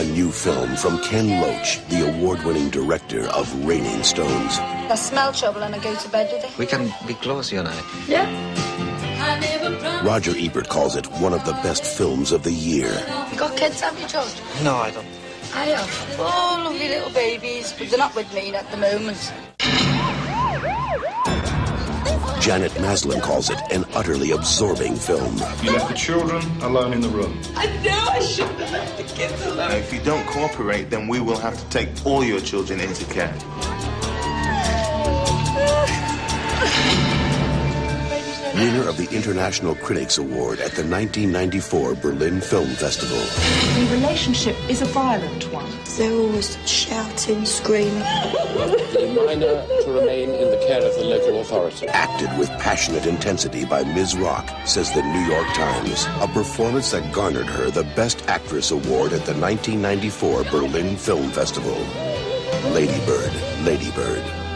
A new film from Ken Loach, the award-winning director of Raining Stones. I smell trouble and I go to bed with it. We can be close, you and I. Yeah. Roger Ebert calls it one of the best films of the year. You got kids, have you, George? No, I don't. I have. Oh, lovely little babies, but they're not with me at the moment. Janet Maslin calls it an utterly absorbing film. You left the children alone in the room. I know I kids alone. If you don't cooperate, then we will have to take all your children into care. Winner of the International Critics Award at the 1994 Berlin Film Festival. The relationship is a violent one. They're always shouting, screaming. Minor to remain in the care of the local authority. Acted with passionate intensity by Ms. Rock, says the New York Times. A performance that garnered her the Best Actress Award at the 1994 Berlin Film Festival. Lady Bird, Lady Bird.